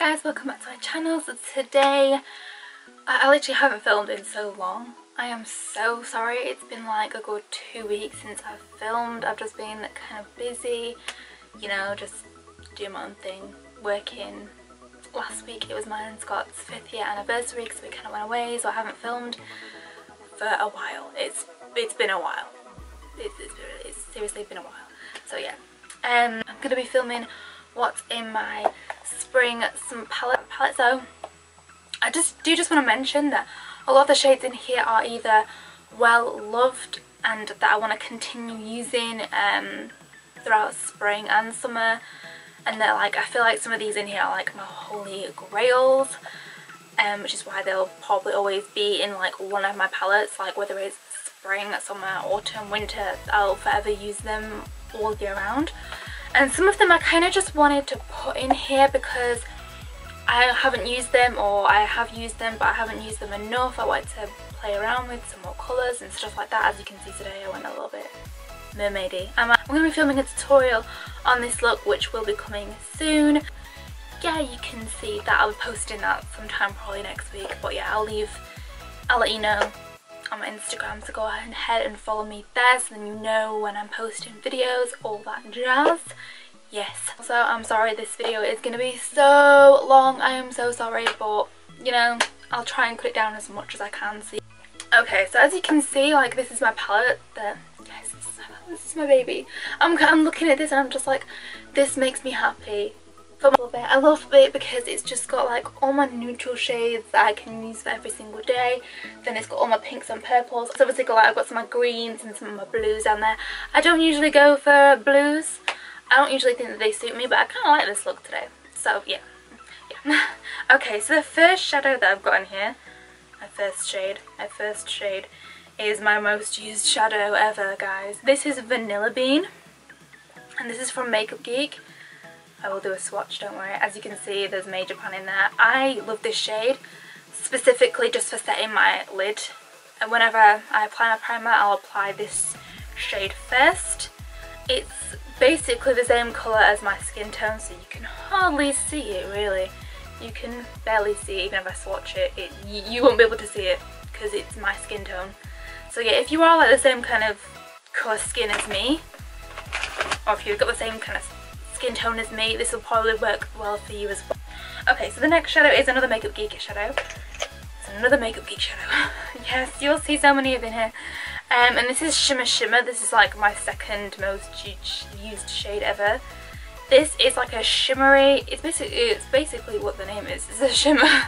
guys, welcome back to my channel. So today, I, I literally haven't filmed in so long. I am so sorry, it's been like a good two weeks since I've filmed. I've just been kind of busy, you know, just doing my own thing, working. Last week it was mine and Scott's fifth year anniversary because we kind of went away, so I haven't filmed for a while. It's It's been a while. It's, it's, it's seriously been a while. So yeah, um, I'm going to be filming what's in my spring some palette palette so I just do just want to mention that a lot of the shades in here are either well loved and that I want to continue using um, throughout spring and summer. And they're like I feel like some of these in here are like my holy grails um, which is why they'll probably always be in like one of my palettes like whether it's spring, summer, autumn, winter I'll forever use them all year round and some of them I kind of just wanted to put in here because I haven't used them or I have used them but I haven't used them enough. I wanted to play around with some more colours and stuff like that. As you can see today I went a little bit mermaidy. I'm, I'm going to be filming a tutorial on this look which will be coming soon. Yeah, you can see that I'll be posting that sometime probably next week but yeah, I'll leave, I'll let you know on my Instagram so go ahead and head and follow me there so then you know when I'm posting videos, all that jazz. Yes. So I'm sorry this video is going to be so long. I am so sorry but you know I'll try and cut it down as much as I can. See. Okay so as you can see like this is my palette. The, yes, this is my baby. I'm, I'm looking at this and I'm just like this makes me happy for a bit. I love it because it's just got like all my neutral shades that I can use for every single day. Then it's got all my pinks and purples. It's obviously got, like, I've got some of my greens and some of my blues down there. I don't usually go for blues. I don't usually think that they suit me, but I kind of like this look today. So yeah. yeah. okay, so the first shadow that I've got in here, my first shade, my first shade is my most used shadow ever, guys. This is Vanilla Bean, and this is from Makeup Geek. I will do a swatch, don't worry. As you can see, there's Major Pan in there. I love this shade, specifically just for setting my lid. And whenever I apply my primer, I'll apply this shade first. It's basically the same colour as my skin tone, so you can hardly see it, really. You can barely see it, even if I swatch it. it you, you won't be able to see it, because it's my skin tone. So yeah, if you are like the same kind of colour skin as me, or if you've got the same kind of skin tone as me, this will probably work well for you as well. Okay, so the next shadow is another Makeup Geek shadow. It's another Makeup Geek shadow. yes, you'll see so many of in here. Um, and this is Shimmy Shimma. This is like my second most used shade ever. This is like a shimmery, it's basically, it's basically what the name is, it's a shimmer.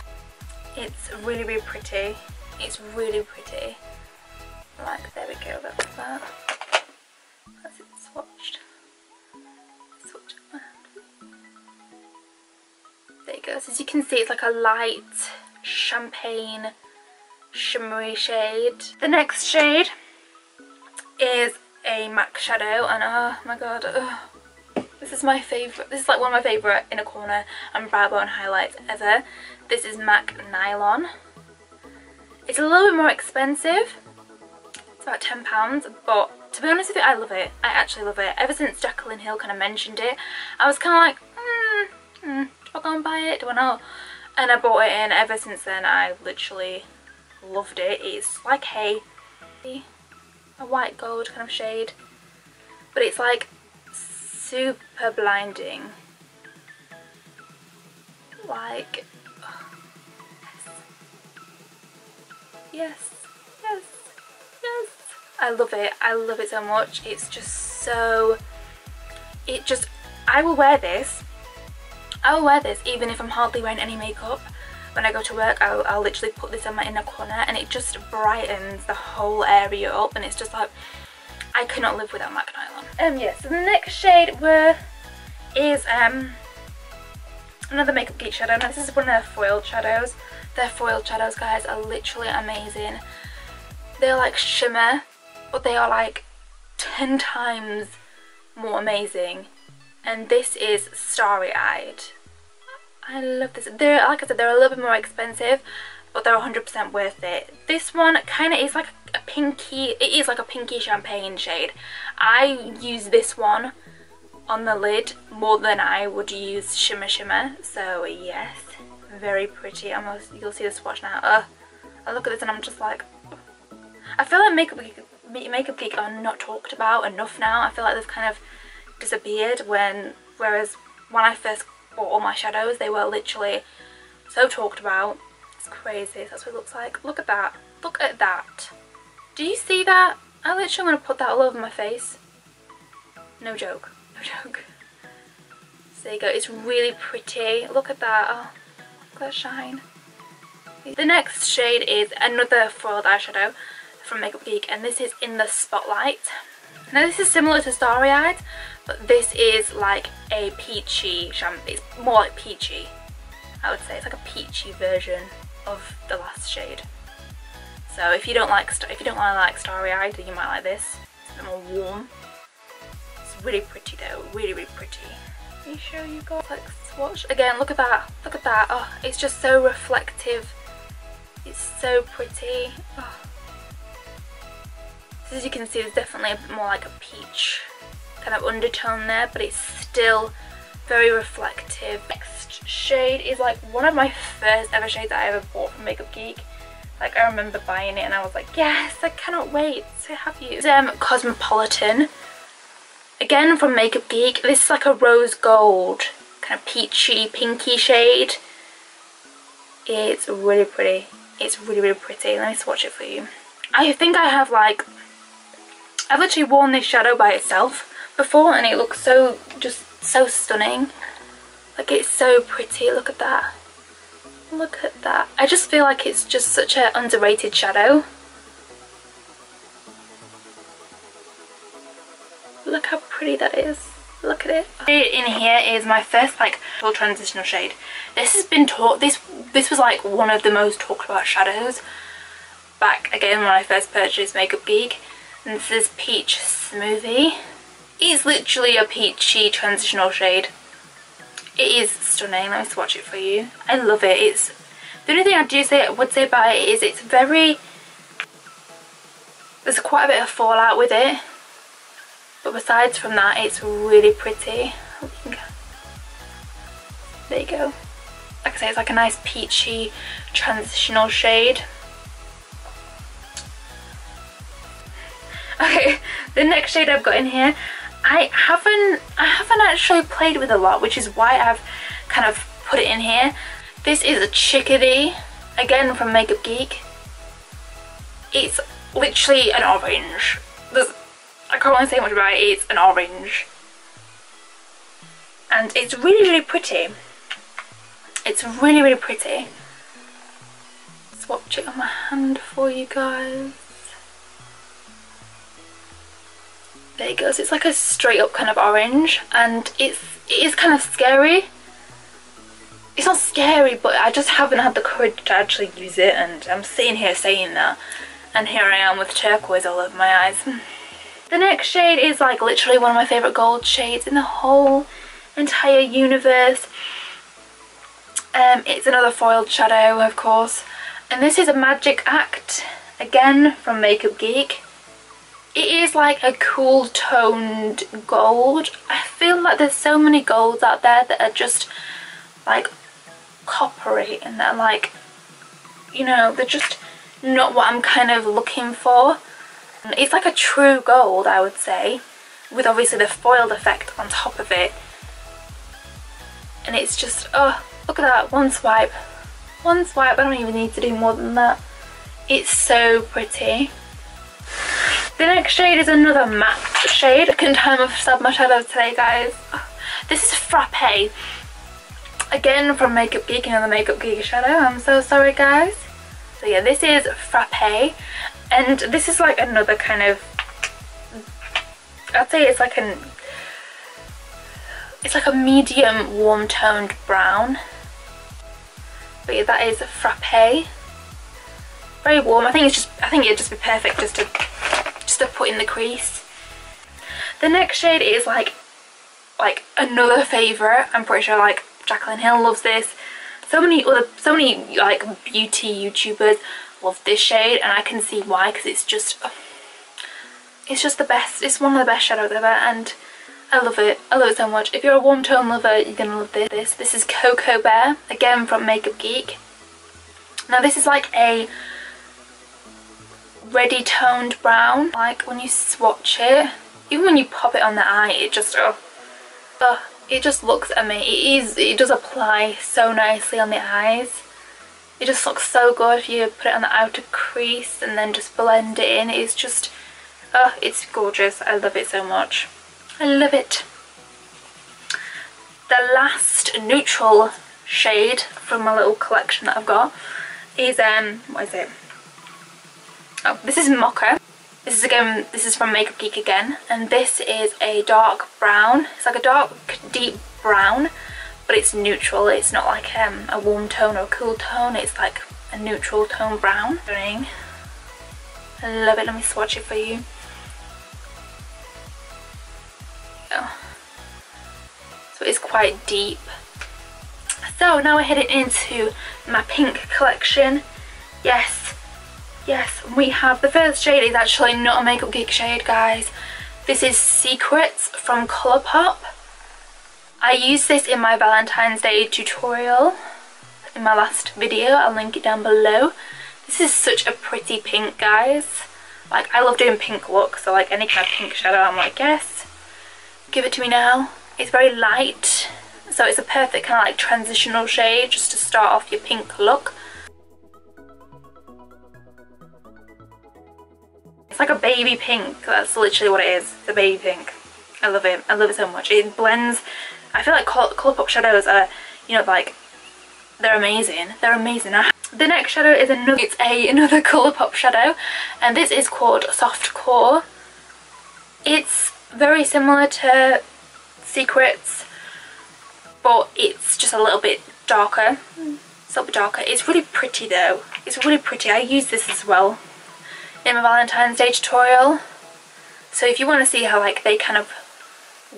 It's really, really pretty. It's really pretty. Like, there we go, that's that. As you can see, it's like a light champagne shimmery shade. The next shade is a MAC shadow and oh my god, this is my favourite, this is like one of my favourite inner corner and brow bone highlights ever. This is MAC Nylon. It's a little bit more expensive, it's about £10 but to be honest with you I love it, I actually love it. Ever since Jaclyn Hill kind of mentioned it I was kind of like, hmm, hmm do I go and buy it? Do I not? And I bought it and ever since then I literally loved it. It's like a, a white gold kind of shade. But it's like super blinding. Like, yes, yes, yes. I love it. I love it so much. It's just so, it just, I will wear this I'll wear this even if I'm hardly wearing any makeup. When I go to work, I'll, I'll literally put this on my inner corner and it just brightens the whole area up and it's just like, I cannot live without MAC Nylon. Um, yeah, so the next shade were, is um, another Makeup Geek shadow. Now this is one of their foiled shadows. Their foiled shadows, guys, are literally amazing. They're like shimmer, but they are like 10 times more amazing and this is Starry Eyed. I love this. They're, like I said, they're a little bit more expensive, but they're 100% worth it. This one kind of is like a pinky, it is like a pinky champagne shade. I use this one on the lid more than I would use Shimmy Shimma. So yes, very pretty. Almost you'll see the swatch now. Uh, I look at this and I'm just like, I feel like Makeup Makeup Geek are not talked about enough now. I feel like they've kind of disappeared when, whereas when I first bought all my shadows, they were literally so talked about. It's crazy. That's what it looks like. Look at that. Look at that. Do you see that? I literally want to put that all over my face. No joke. No joke. So there you go. It's really pretty. Look at that. Oh, look at that shine. The next shade is another foiled eyeshadow from Makeup Geek and this is in the Spotlight. Now this is similar to Starry Eyed but this is like a peachy shampoo. It's more like peachy I would say. It's like a peachy version of the last shade. So if you don't like if you don't to like Starry Eyed then you might like this. It's a bit more warm. It's really pretty though. Really really pretty. Let me show you guys like swatch. Again look at that. Look at that. Oh it's just so reflective. It's so pretty. Oh as you can see there's definitely a bit more like a peach kind of undertone there but it's still very reflective. Next shade is like one of my first ever shades that I ever bought from Makeup Geek. Like I remember buying it and I was like yes I cannot wait to have you. It's um, Cosmopolitan. Again from Makeup Geek. This is like a rose gold kind of peachy pinky shade. It's really pretty. It's really really pretty. Let me swatch it for you. I think I have like I've literally worn this shadow by itself before and it looks so just so stunning. Like it's so pretty. Look at that. Look at that. I just feel like it's just such an underrated shadow. Look how pretty that is. Look at it. In here is my first like full transitional shade. This has been taught this this was like one of the most talked about shadows back again when I first purchased Makeup Geek. And this is Peach Smoothie. It's literally a peachy transitional shade. It is stunning. Let me swatch it for you. I love it. It's The only thing I do say would say about it is it's very... There's quite a bit of fallout with it. But besides from that, it's really pretty. There you go. Like I say, it's like a nice peachy transitional shade. Okay, the next shade I've got in here, I haven't, I haven't actually played with a lot, which is why I've kind of put it in here. This is a Chickadee, again from Makeup Geek. It's literally an orange. There's, I can't really say much about it, it's an orange. And it's really, really pretty. It's really, really pretty. Swatch it on my hand for you guys. There it goes it's like a straight up kind of orange and it's it is kind of scary. It's not scary but I just haven't had the courage to actually use it and I'm sitting here saying that and here I am with turquoise all over my eyes. The next shade is like literally one of my favourite gold shades in the whole entire universe. Um, it's another foiled shadow of course. And this is a Magic Act again from Makeup Geek it is like a cool toned gold. I feel like there's so many golds out there that are just like coppery and they're like, you know, they're just not what I'm kind of looking for. It's like a true gold, I would say, with obviously the foiled effect on top of it. And it's just, oh, look at that, one swipe. One swipe, I don't even need to do more than that. It's so pretty. The next shade is another matte shade. Second time I've subbed my shadow today, guys. This is Frappe. Again from Makeup Geek, another Makeup Geek shadow. I'm so sorry, guys. So yeah, this is Frappe. And this is like another kind of... I'd say it's like an... It's like a medium warm toned brown. But yeah, that is Frappe. Very warm. I think it's just I think it'd just be perfect just to just to put in the crease. The next shade is like like another favourite. I'm pretty sure like Jaclyn Hill loves this. So many other, so many like beauty YouTubers love this shade and I can see why because it's just, it's just the best. It's one of the best shadows ever and I love it. I love it so much. If you're a warm tone lover, you're going to love this. This is Cocoa Bear, again from Makeup Geek. Now this is like a ready toned brown. Like when you swatch it, even when you pop it on the eye, it just, oh, oh it just looks amazing. It, is, it does apply so nicely on the eyes. It just looks so good if you put it on the outer crease and then just blend it in. It's just, oh, it's gorgeous. I love it so much. I love it. The last neutral shade from my little collection that I've got is, um, what is it? Oh, this is Mocha. This is again, this is from Makeup Geek again, and this is a dark brown. It's like a dark, deep brown, but it's neutral. It's not like um, a warm tone or a cool tone. It's like a neutral tone brown. I love it. Let me swatch it for you. Oh. So it's quite deep. So now we're heading into my pink collection. Yes, yes, we have the first shade is actually not a Makeup Geek shade, guys. This is Secrets from Colourpop. I used this in my Valentine's Day tutorial in my last video. I'll link it down below. This is such a pretty pink, guys. Like, I love doing pink looks, so like any kind of pink shadow, I'm like, yes, give it to me now. It's very light, so it's a perfect kind of like transitional shade just to start off your pink look. It's like a baby pink, that's literally what it is, a baby pink. I love it, I love it so much. It blends, I feel like Colourpop shadows are, you know, like, they're amazing, they're amazing. The next shadow is another, it's a, another Colourpop shadow, and this is called Soft Core. It's very similar to Secrets, but it's just a little bit darker. It's a little bit darker. It's really pretty though. It's really pretty. I use this as well in my Valentine's Day tutorial. So if you want to see how like they kind of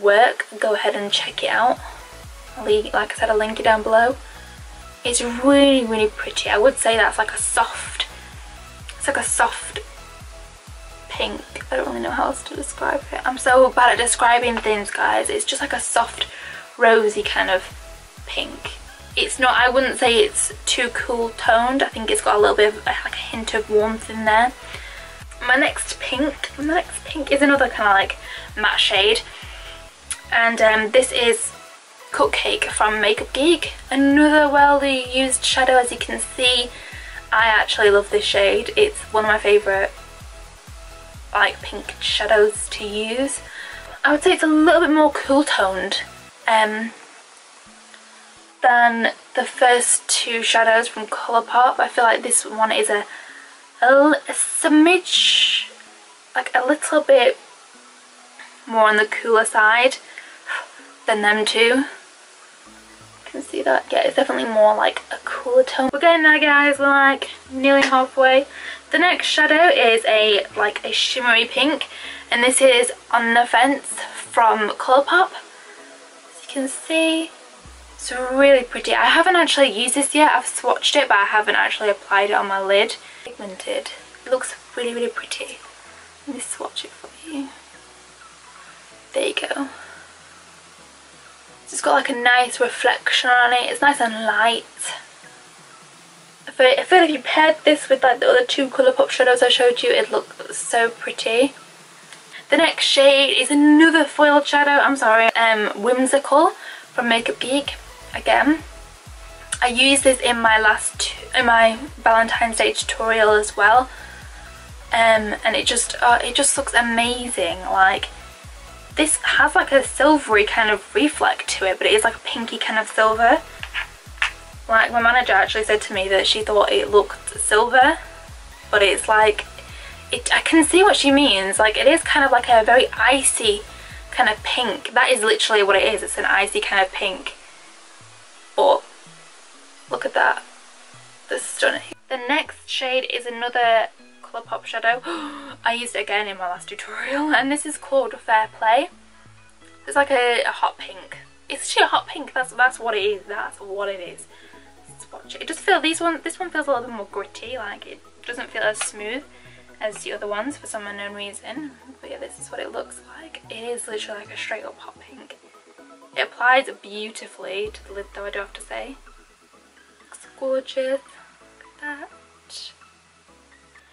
work, go ahead and check it out. I'll leave, like I said, I'll link it down below. It's really, really pretty. I would say that's like a soft, it's like a soft pink. I don't really know how else to describe it. I'm so bad at describing things, guys. It's just like a soft, rosy kind of pink. It's not, I wouldn't say it's too cool toned. I think it's got a little bit of like a hint of warmth in there my next pink, my next pink is another kind of like matte shade. And um, this is Cupcake from Makeup Geek. Another well used shadow as you can see. I actually love this shade. It's one of my favourite like pink shadows to use. I would say it's a little bit more cool toned um, than the first two shadows from Colourpop. I feel like this one is a a, a smidge, like a little bit more on the cooler side than them two. You can see that? Yeah, it's definitely more like a cooler tone. We're getting there guys, we're like nearly halfway. The next shadow is a like a shimmery pink and this is On the Fence from Colourpop. As you can see, it's really pretty. I haven't actually used this yet, I've swatched it but I haven't actually applied it on my lid pigmented. It looks really, really pretty. Let me swatch it for you. There you go. It's got like a nice reflection on it. It's nice and light. I feel, I feel if you paired this with like the other two Colourpop shadows I showed you, it looks so pretty. The next shade is another foiled shadow, I'm sorry, um, Whimsical from Makeup Geek, again. I used this in my last, in my Valentine's Day tutorial as well. Um, and it just, uh, it just looks amazing. Like, this has like a silvery kind of reflect to it, but it is like a pinky kind of silver. Like, my manager actually said to me that she thought it looked silver, but it's like, it, I can see what she means. Like, it is kind of like a very icy kind of pink. That is literally what it is. It's an icy kind of pink. But Look at that. Is stunning. The next shade is another Colourpop shadow. I used it again in my last tutorial and this is called Fair Play. It's like a, a hot pink. It's actually a hot pink. That's that's what it is. That's what it is. Let's watch it. It just feels these one this one feels a little bit more gritty. Like it doesn't feel as smooth as the other ones for some unknown reason. But yeah, this is what it looks like. It is literally like a straight up hot pink. It applies beautifully to the lid though, I do have to say. Looks gorgeous. Look at that.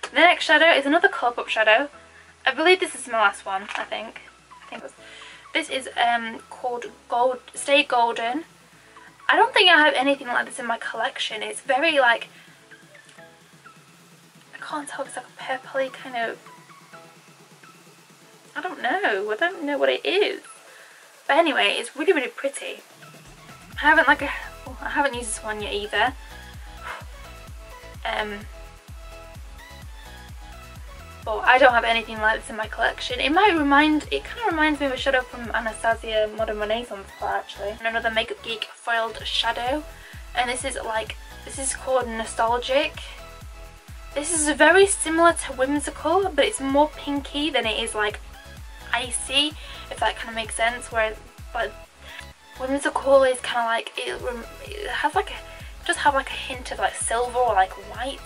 The next shadow is another Colourpop shadow. I believe this is my last one, I think. I think This is um, called Gold Stay Golden. I don't think I have anything like this in my collection. It's very like I can't tell it's like a purpley kind of I don't know I don't know what it is but anyway it's really really pretty I haven't like I haven't used this one yet either um but I don't have anything like this in my collection. It might remind, it kind of reminds me of a shadow from Anastasia Modern Renaissance actually. And another Makeup Geek foiled shadow. And this is like, this is called Nostalgic. This is very similar to Whimsical, but it's more pinky than it is like icy, if that kind of makes sense. Whereas, but Whimsical is kind of like, it, it has like a, just have like a hint of like silver or like white.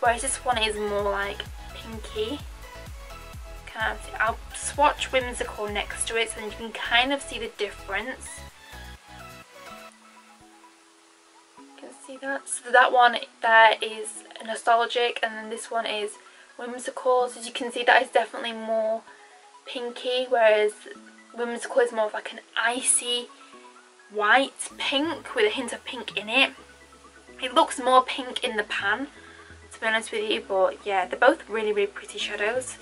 Whereas this one is more like pinky. Kind of, I'll swatch Whimsical next to it so you can kind of see the difference. You can see that? So that one there is nostalgic and then this one is whimsical. So as you can see that is definitely more pinky whereas whimsical is more of like an icy white pink with a hint of pink in it. It looks more pink in the pan to be honest with you but yeah they're both really really pretty shadows.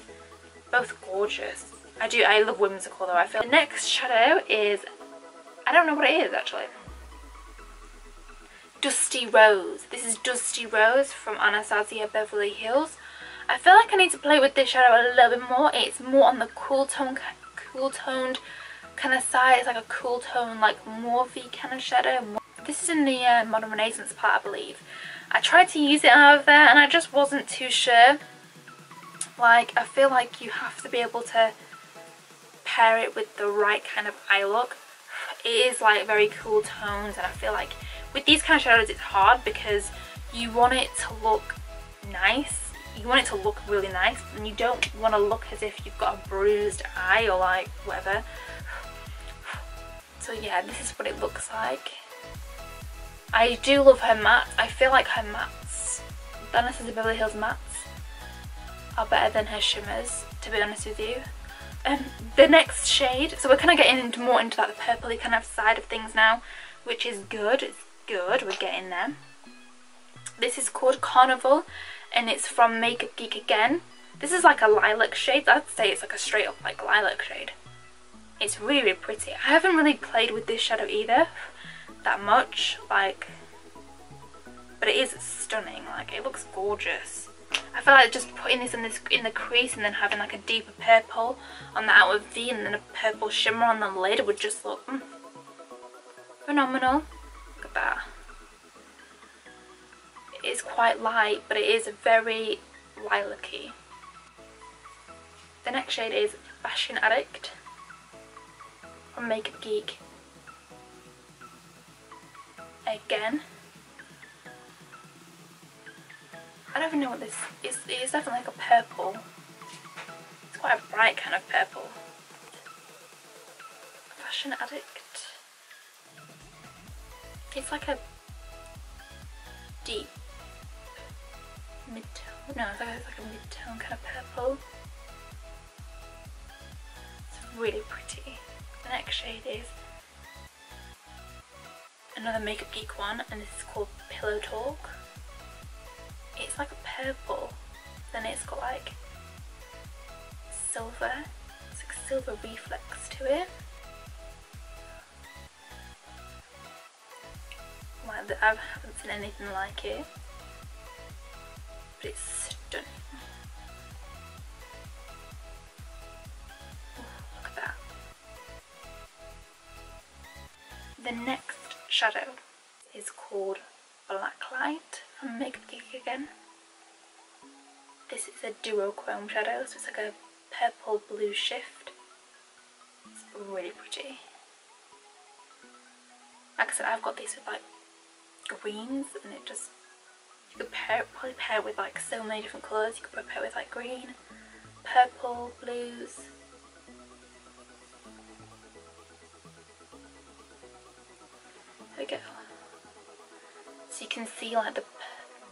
Both gorgeous. I do I love whimsical though I feel. The next shadow is I don't know what it is actually. Dusty Rose. This is Dusty Rose from Anastasia Beverly Hills. I feel like I need to play with this shadow a little bit more. It's more on the cool tone, cool toned kind of side. It's like a cool tone, like morphe kind of shadow. This is in the uh, Modern Renaissance part, I believe. I tried to use it out of there and I just wasn't too sure. Like, I feel like you have to be able to pair it with the right kind of eye look. It is like very cool tones and I feel like with these kind of shadows it's hard because you want it to look nice you want it to look really nice and you don't want to look as if you've got a bruised eye or like whatever. So yeah this is what it looks like. I do love her matte. I feel like her mattes Anastasia Beverly Hills mattes are better than her shimmers to be honest with you. Um, the next shade so we're kind of getting into more into that purpley kind of side of things now which is good. It's good. We're getting there. This is called Carnival and it's from Makeup Geek again. This is like a lilac shade. I'd say it's like a straight up like lilac shade. It's really, pretty. I haven't really played with this shadow either that much. Like, but it is stunning. Like, it looks gorgeous. I feel like just putting this in this in the crease and then having like a deeper purple on the outer V and then a purple shimmer on the lid would just look mm, phenomenal that. It is quite light, but it is a very lilac-y. The next shade is Fashion Addict from Makeup Geek. Again. I don't even know what this is. It's definitely like a purple. It's quite a bright kind of purple. Fashion Addict. It's like a deep mid-tone. No, it's like, like a mid-tone kind of purple. It's really pretty. The next shade is another Makeup Geek one and this is called Pillow Talk. It's like a purple, then it's got like silver, it's like silver reflex to it. I haven't seen anything like it. It's stunning. look at that. The next shadow is called Blacklight from Makeup Geek again. This is a duochrome shadow, so it's like a purple blue shift. It's really pretty. Like I said, I've got these with like greens and it just You could pair, probably pair it with like so many different colours. You could pair it with like green, purple, blues. There we go. So you can see like the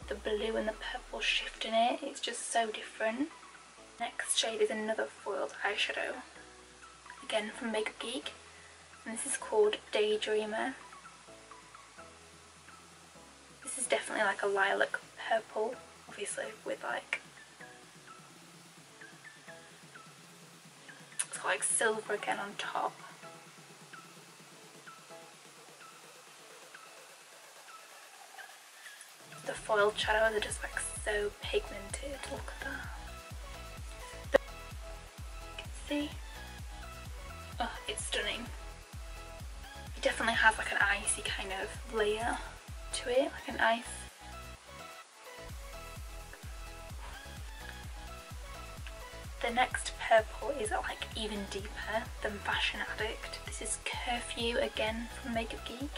the blue and the purple shift in it. It's just so different. Next shade is another foiled eyeshadow. Again from Makeup Geek. And this is called Daydreamer. This is definitely like a lilac purple, obviously with like it's got like silver again on top. The foiled shadows are just like so pigmented, look at that. You can see. Oh, it's stunning. It definitely has like an icy kind of layer to it, like an ice. The next purple is like even deeper than Fashion Addict. This is Curfew again from Makeup Geek.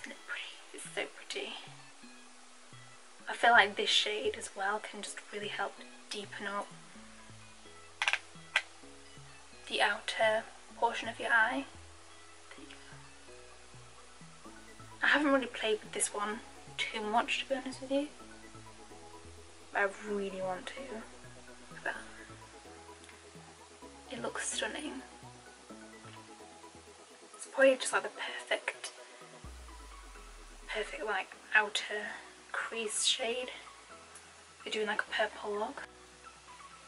Isn't it pretty? It's so pretty. I feel like this shade as well can just really help deepen up the outer portion of your eye. I haven't really played with this one too much to be honest with you. I really want to. It looks stunning. It's probably just like the perfect, perfect like outer crease shade. We're doing like a purple look.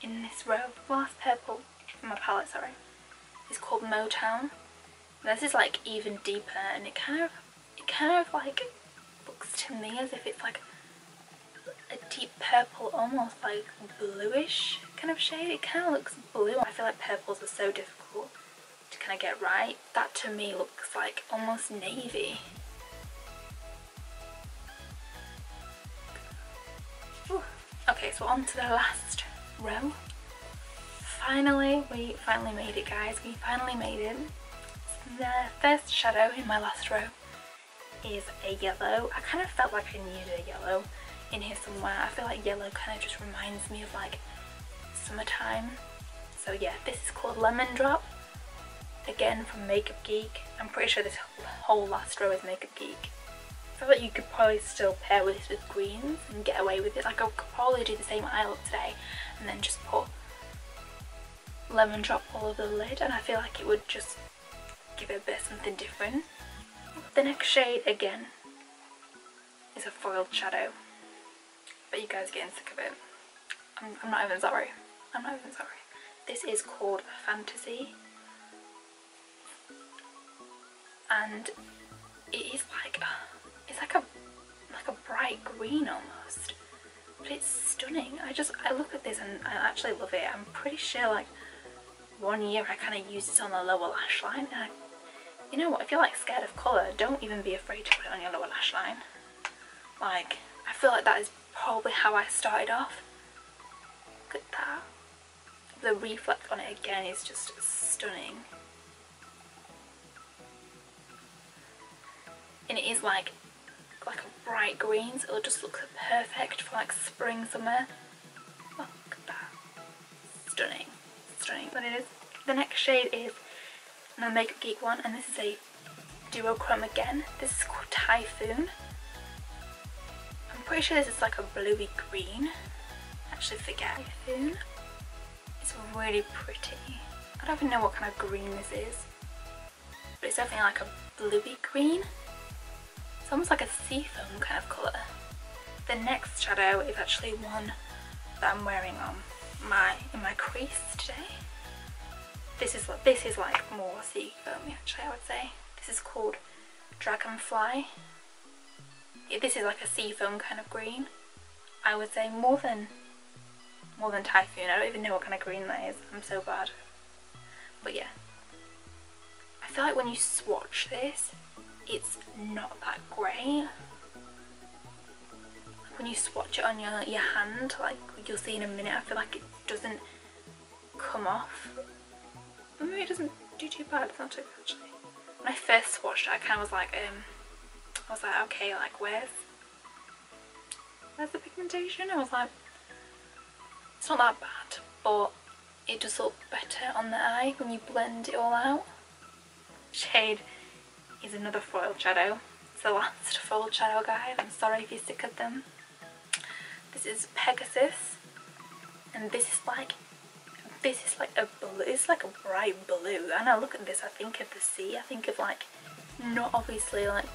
In this row, last purple from my palette, sorry, is called Motown. This is like even deeper and it kind of kind of like looks to me as if it's like a deep purple, almost like bluish kind of shade. It kind of looks blue. I feel like purples are so difficult to kind of get right. That to me looks like almost navy. Ooh. Okay, so on to the last row. Finally, we finally made it guys. We finally made it. The first shadow in my last row is a yellow. I kind of felt like I needed a yellow in here somewhere. I feel like yellow kind of just reminds me of like summertime. So yeah, this is called Lemon Drop. Again from Makeup Geek. I'm pretty sure this whole last row is Makeup Geek. I feel like you could probably still pair with this with greens and get away with it. Like I could probably do the same eye look today and then just put lemon drop all over the lid and I feel like it would just give it a bit something different. The next shade again is a foiled shadow but you guys are getting sick of it. I'm, I'm not even sorry. I'm not even sorry. This is called Fantasy and it is like it's like a like a bright green almost but it's stunning I just I look at this and I actually love it I'm pretty sure like one year I kind of used this on the lower lash line and I, you know what? If you're like scared of colour don't even be afraid to put it on your lower lash line. Like I feel like that is probably how I started off. Look at that. The reflect on it again is just stunning. And it is like like a bright green so it'll just look perfect for like spring summer. Look at that. Stunning. Stunning. But it is the next shade is another makeup geek one and this is a duochrome again. This is called typhoon. I'm pretty sure this is like a bluey green. Actually forget typhoon. It's really pretty. I don't even know what kind of green this is but it's definitely like a bluey green. It's almost like a seafoam kind of colour. The next shadow is actually one that I'm wearing on my in my crease today. This is this is like more seafoamy actually I would say. This is called Dragonfly. This is like a seafoam kind of green. I would say more than more than Typhoon. I don't even know what kind of green that is. I'm so bad. But yeah. I feel like when you swatch this, it's not that great. When you swatch it on your, your hand, like you'll see in a minute, I feel like it doesn't come off. Maybe it doesn't do too bad, it's not too bad actually. When I first swatched it, I kind of was like, um, I was like, okay, like where's, where's the pigmentation? I was like, it's not that bad, but it does look better on the eye when you blend it all out. Shade is another foiled shadow. It's the last foiled shadow guys, I'm sorry if you're sick of them. This is Pegasus and this is like this is like a blue it's like a bright blue and I look at this I think of the sea I think of like not obviously like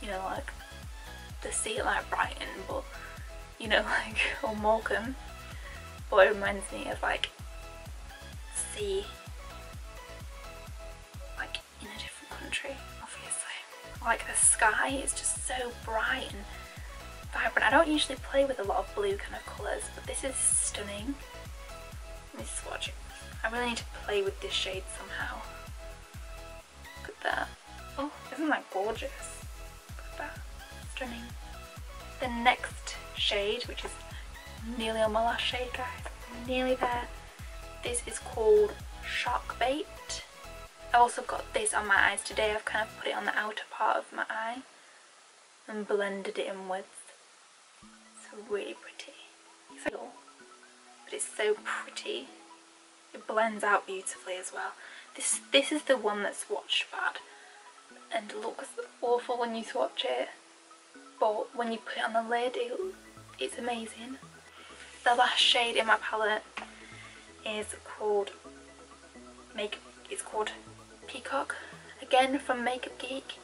you know like the sea like Brighton but you know like or Morecambe but it reminds me of like sea like in a different country obviously. Like the sky is just so bright and vibrant. I don't usually play with a lot of blue kind of colours but this is stunning me I really need to play with this shade somehow. Look at that. Oh isn't that gorgeous? Look at that. Stunning. The next shade which is nearly on my last shade guys. Nearly there. This is called Shark Bait. I've also got this on my eyes today. I've kind of put it on the outer part of my eye and blended it inwards it's really pretty but it's so pretty. It blends out beautifully as well. This this is the one that's swatched bad and looks awful when you swatch it but when you put it on the lid it, it's amazing. The last shade in my palette is called make it's called peacock. Again from makeup geek.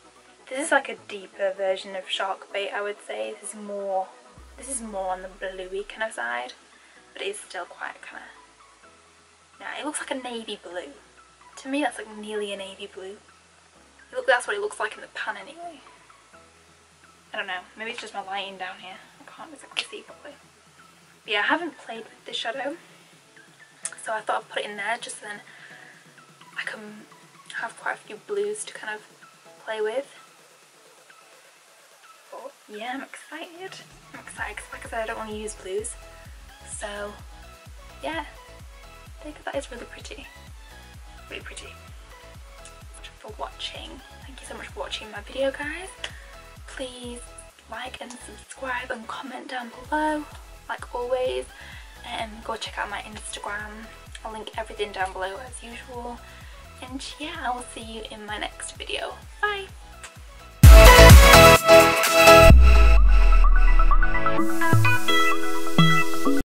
This is like a deeper version of shark bait i would say. This is more this is more on the bluey kind of side but it is still quite kind of yeah it looks like a navy blue to me that's like nearly a navy blue look that's what it looks like in the pan anyway I don't know maybe it's just my lighting down here I can't exactly see properly but yeah, I haven't played with this shadow, so I thought I'd put it in there just so then I can have quite a few blues to kind of play with. But yeah, I'm excited. I'm excited because like I said, I don't want to use blues. So yeah, I think that is really pretty. Really pretty. for watching. Thank you so much for watching my video guys. Please like and subscribe and comment down below like always. Um, go check out my Instagram. I'll link everything down below as usual. And yeah, I will see you in my next video. Bye!